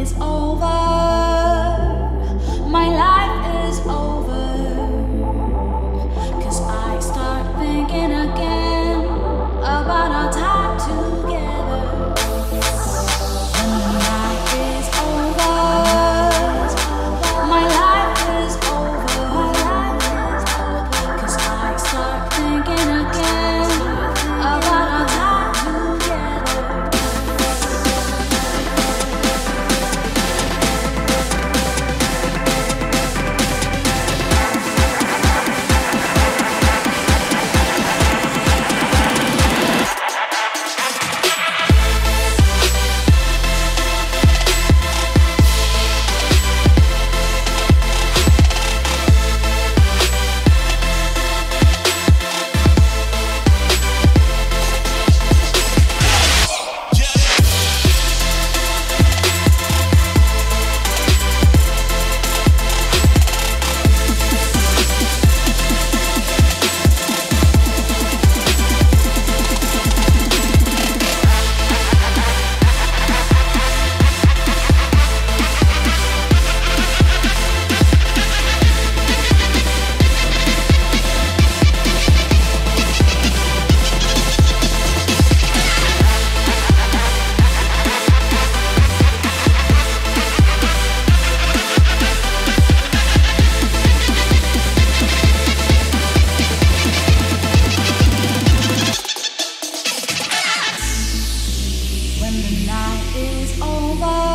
is over. The night is over.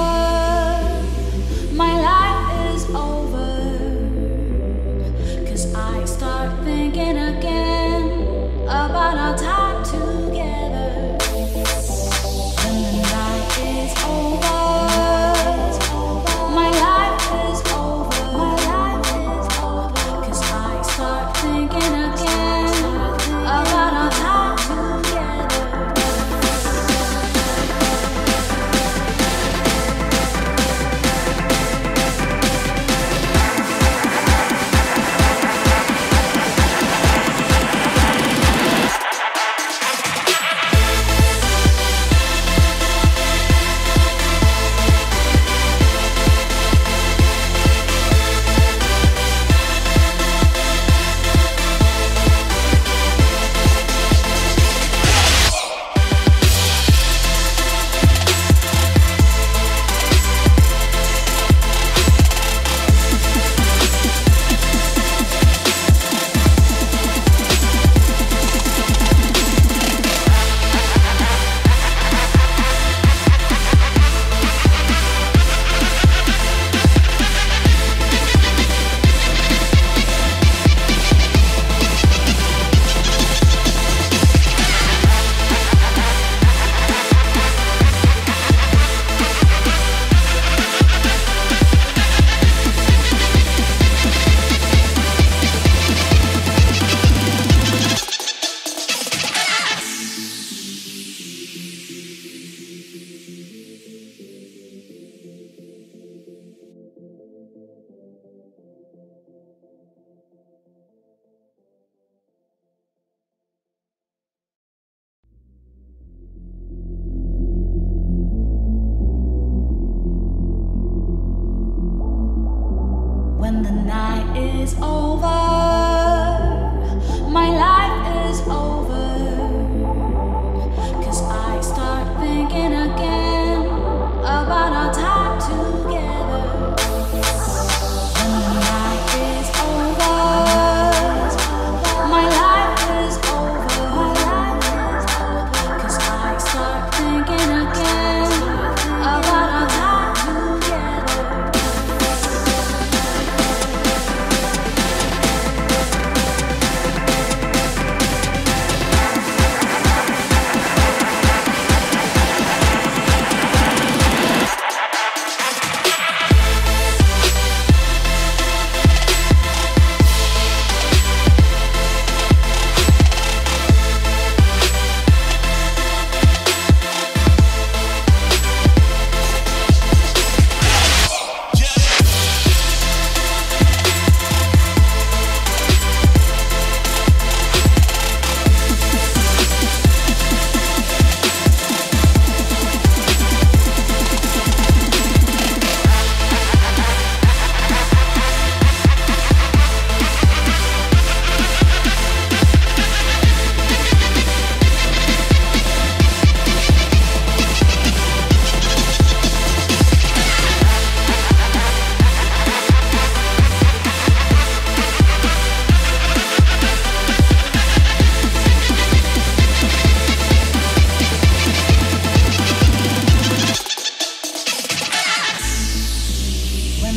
is over.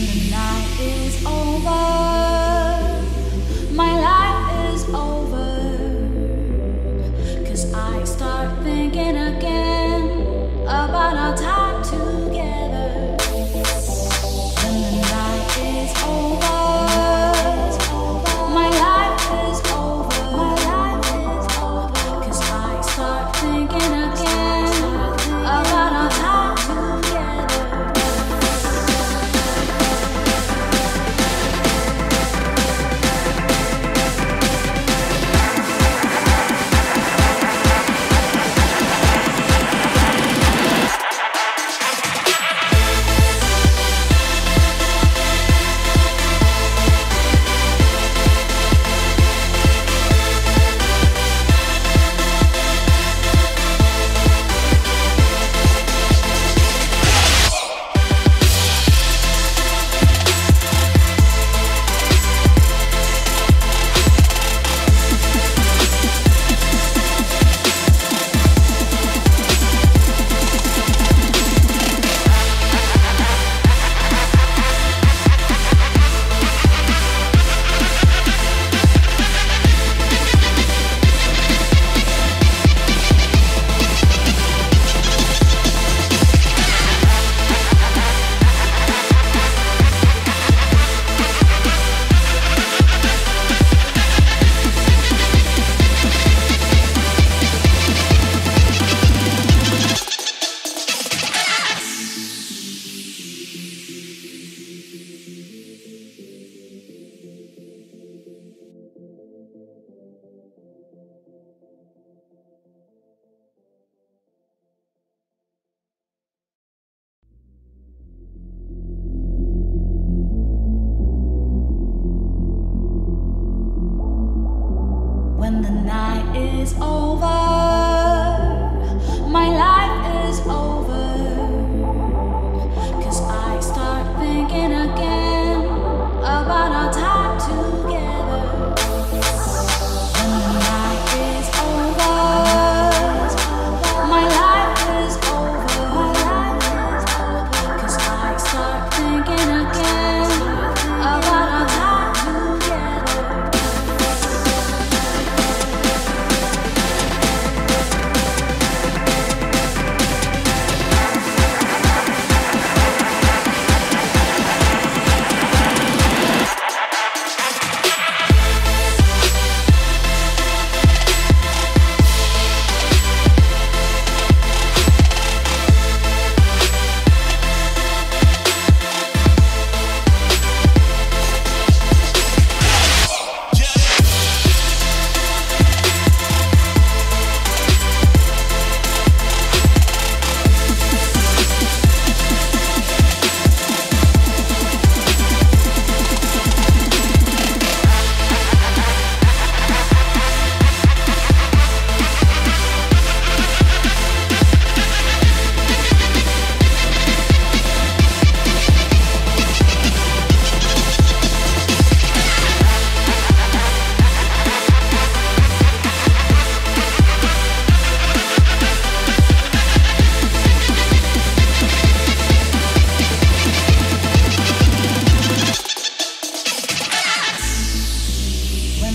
Together.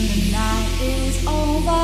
the night is over.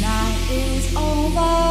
night is over.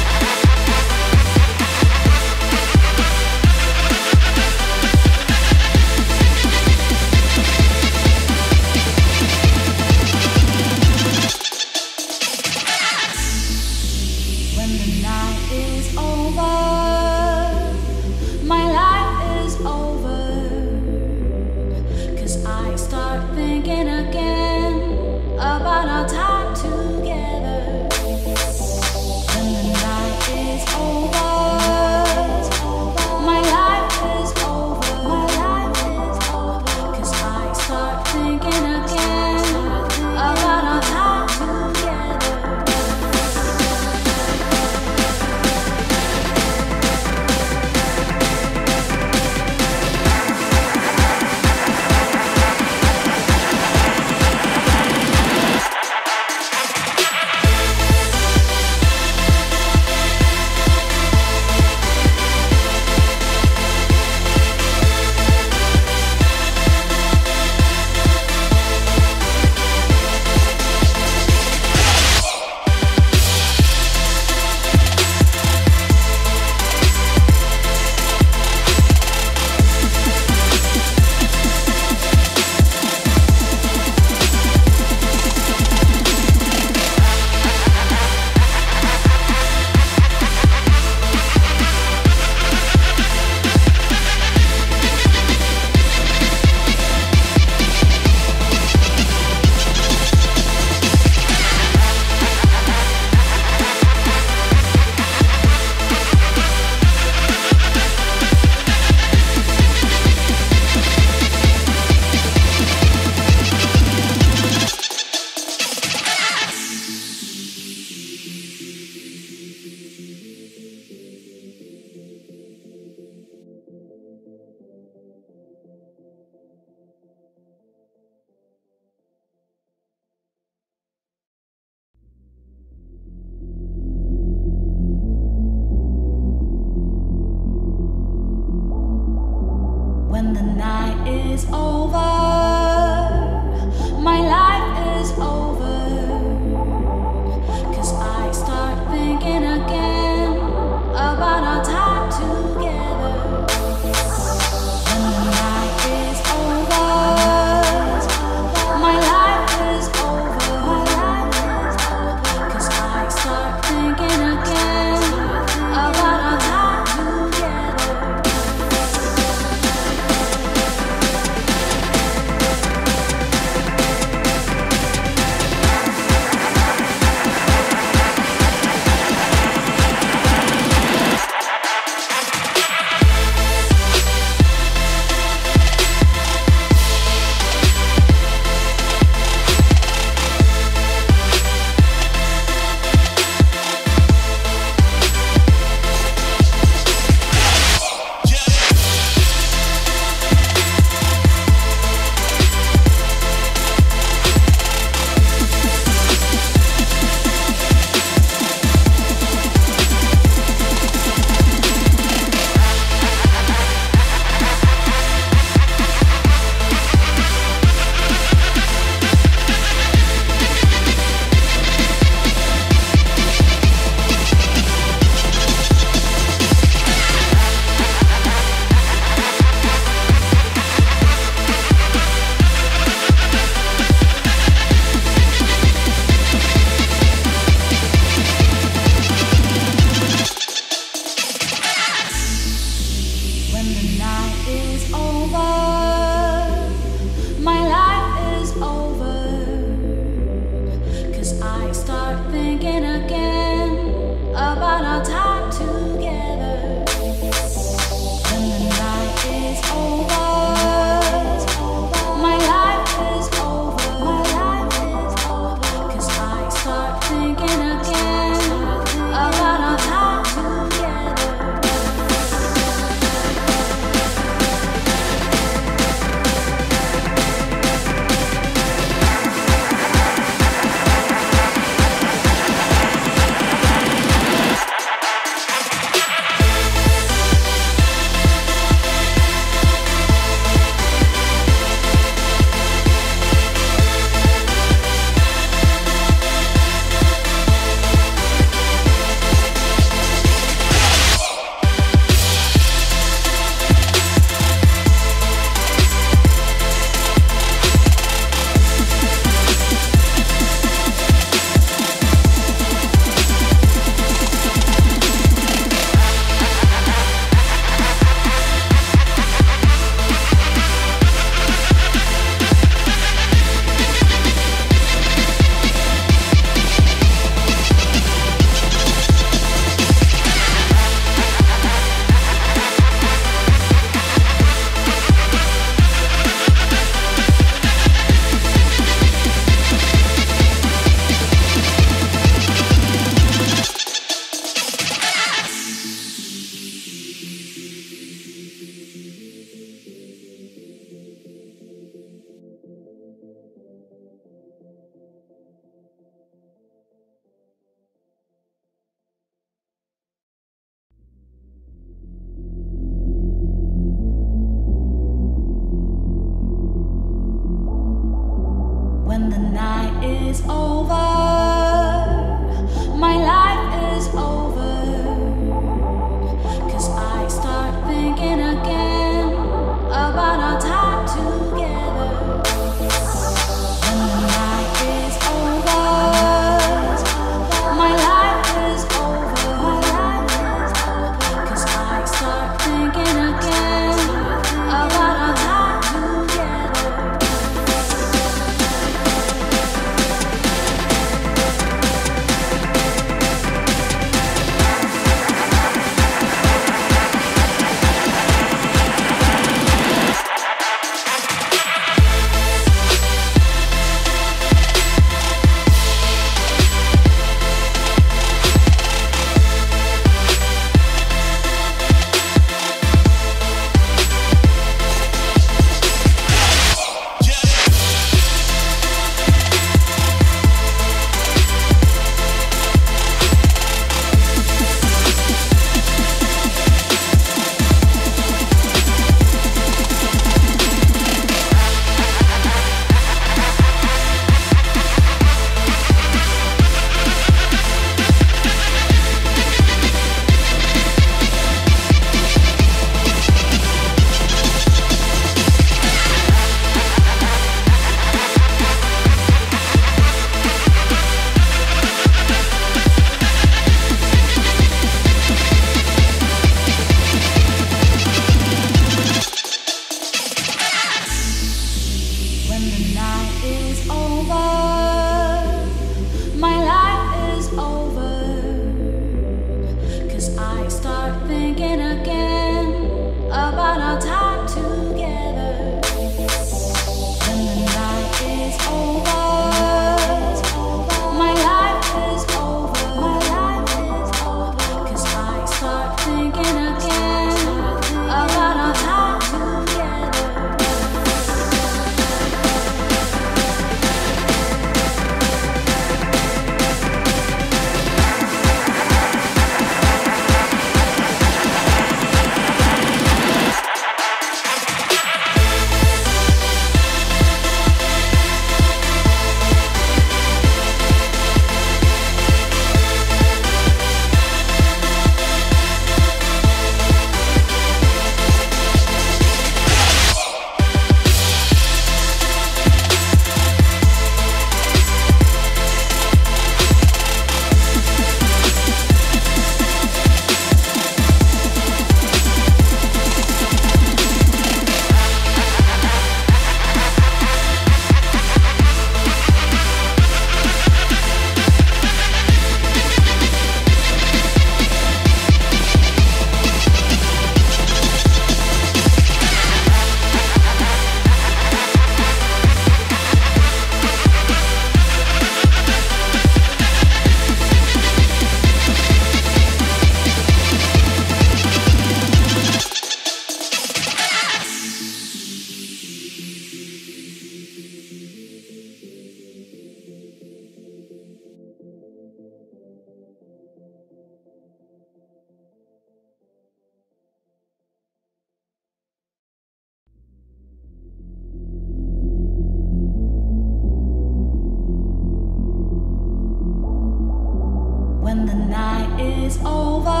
it's over.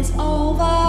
is over.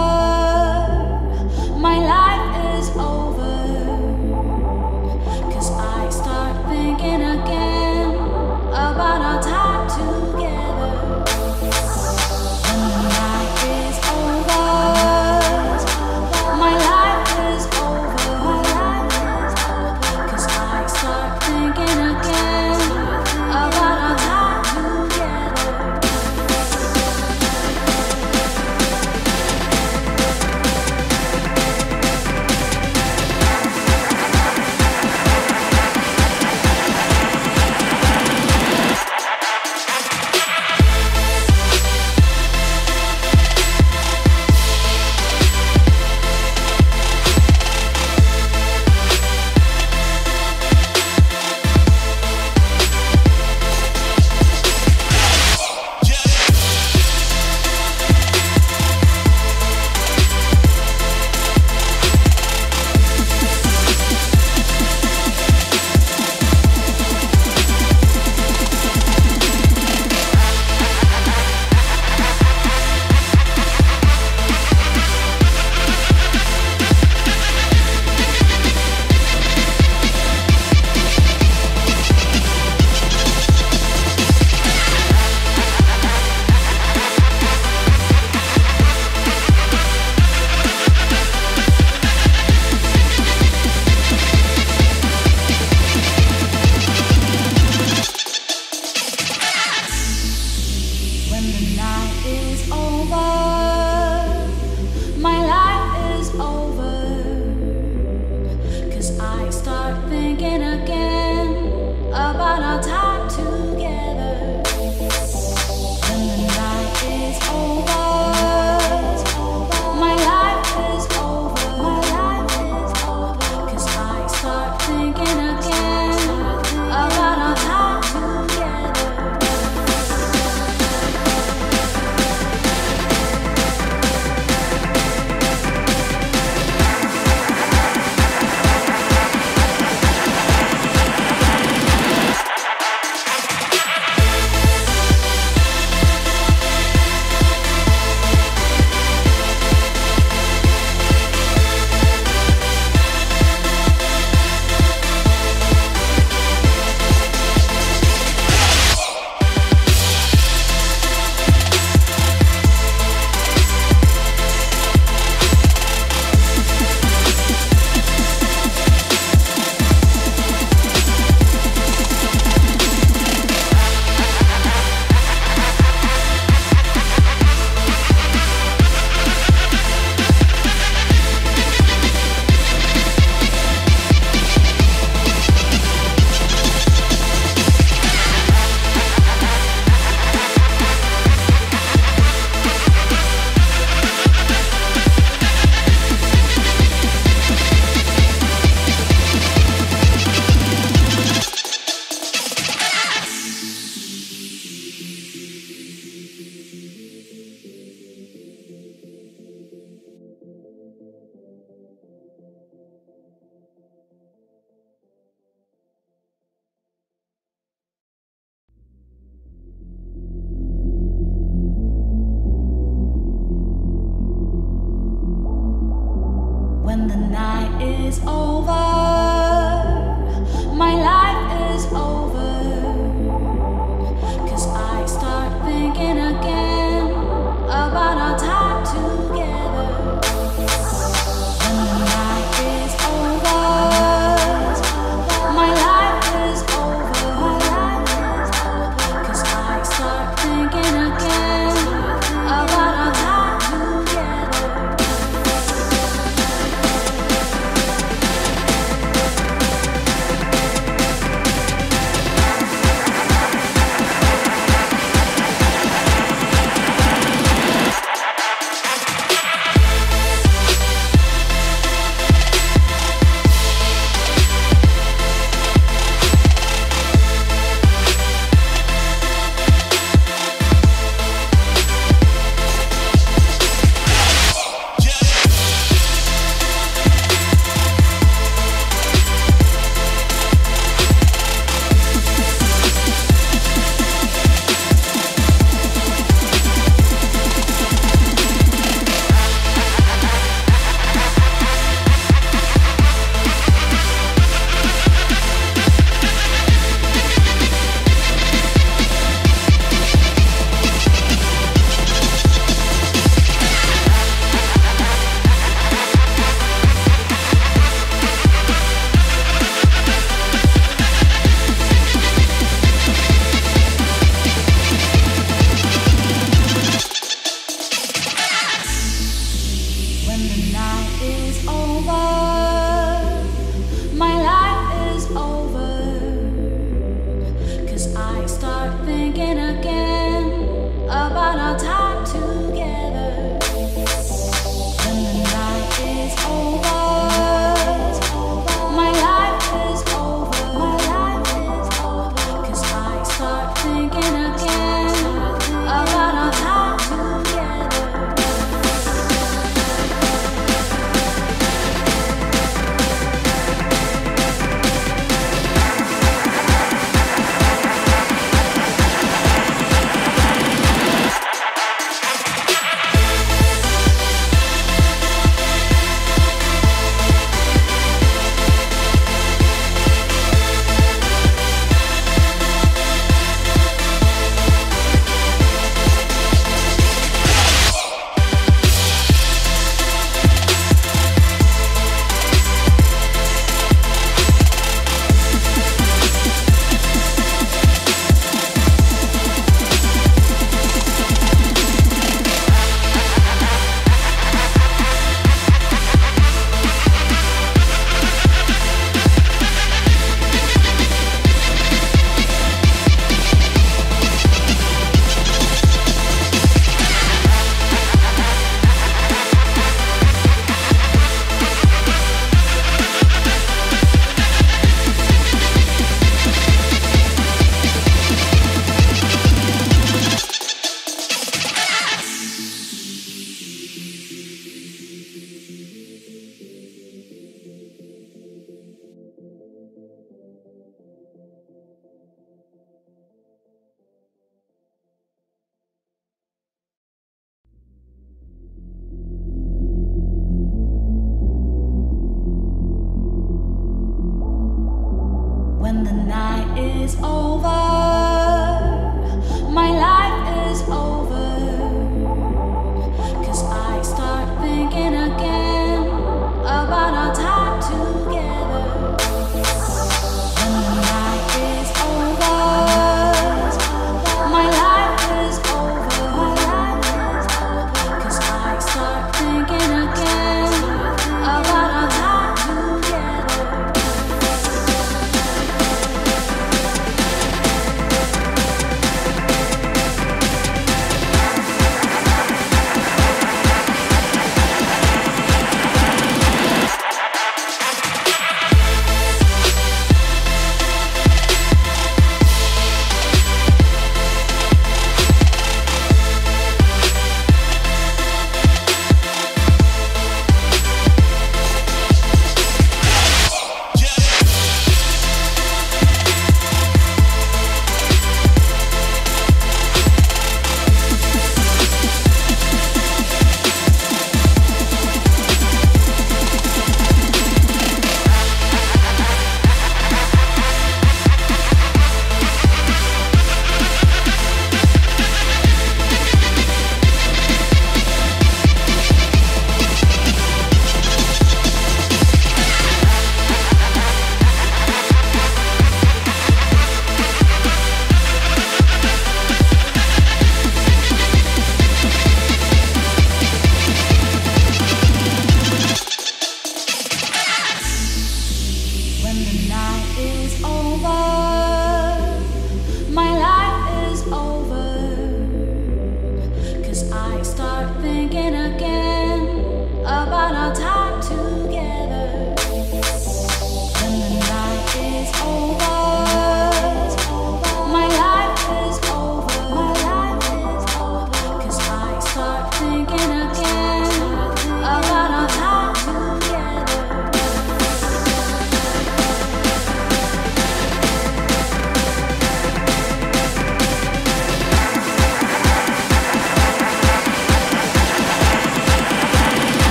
is over.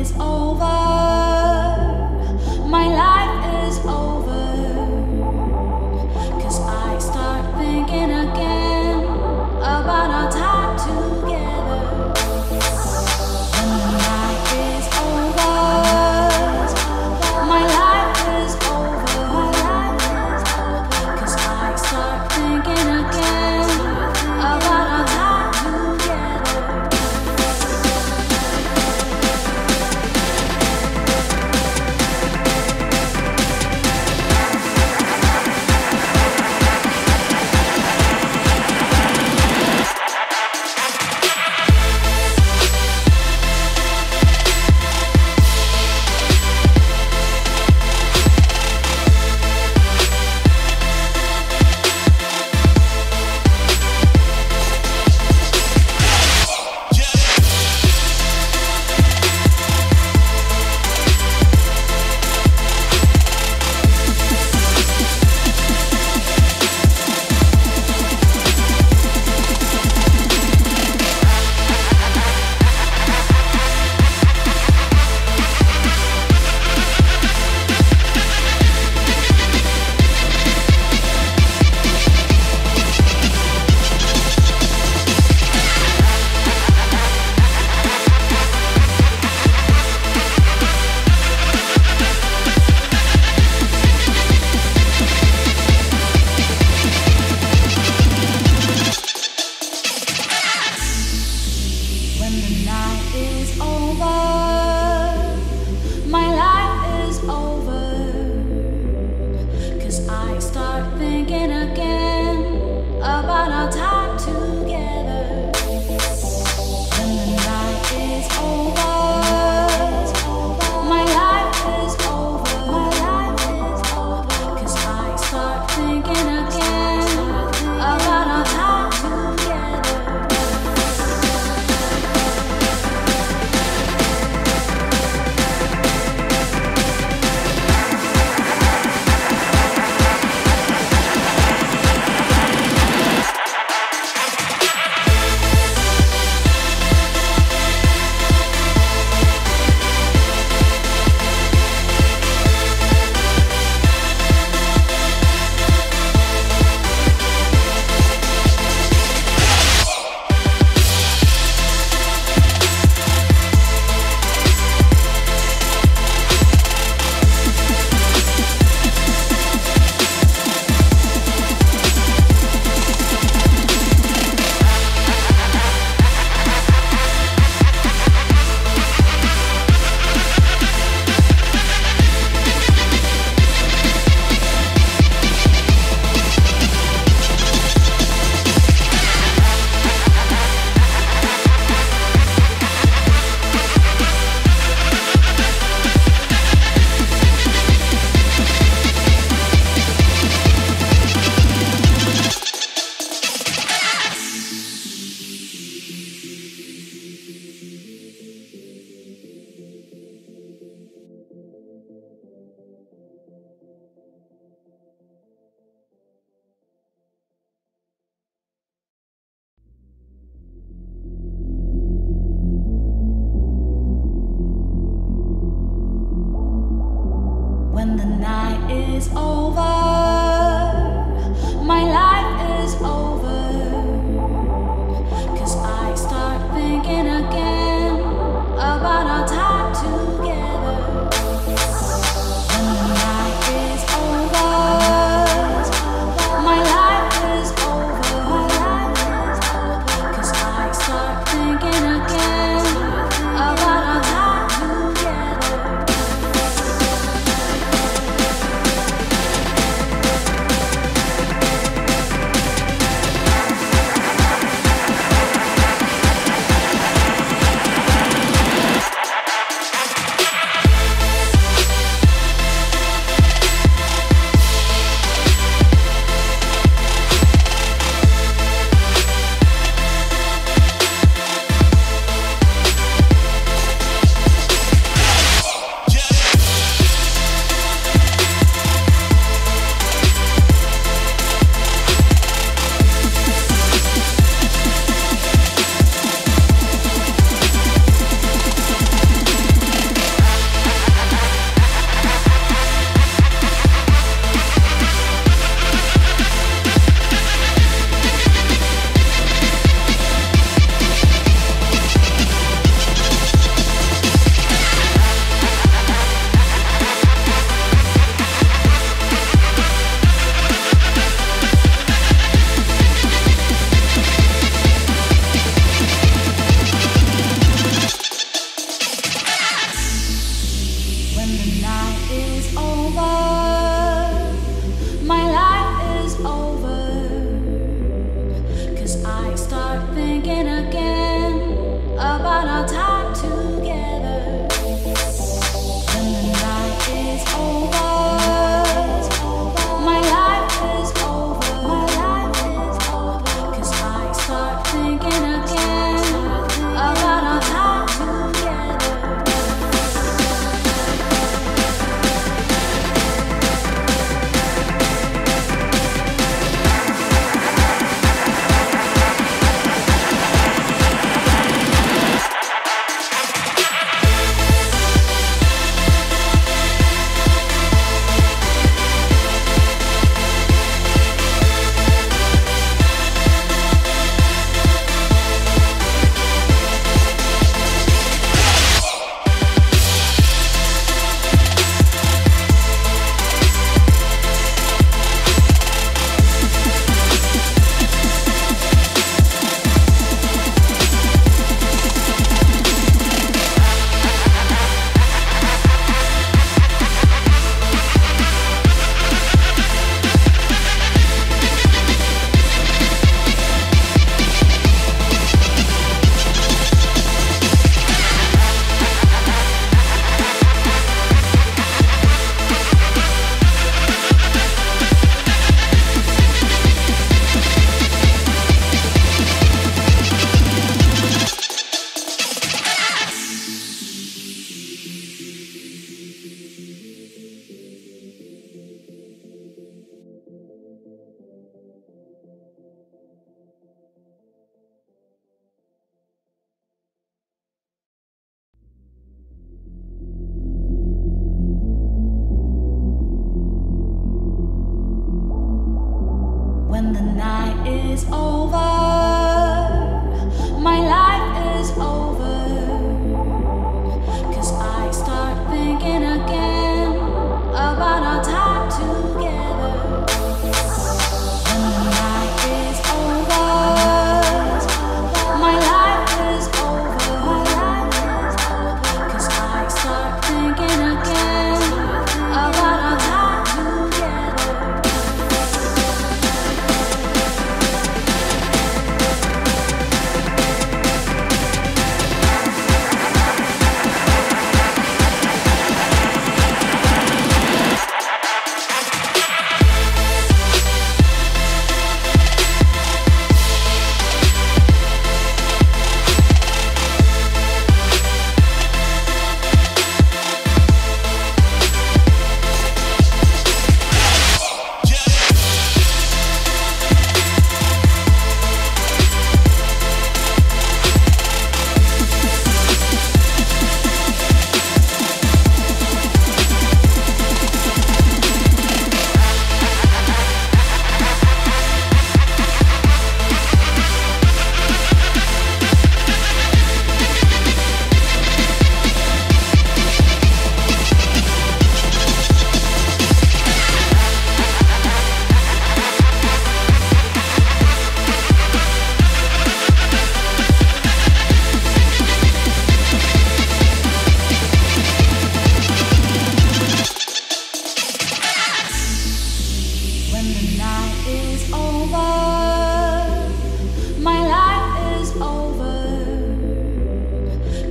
is over. all our time. is over. Again the night is over.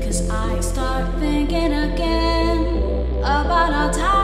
Cause I start thinking again about our time.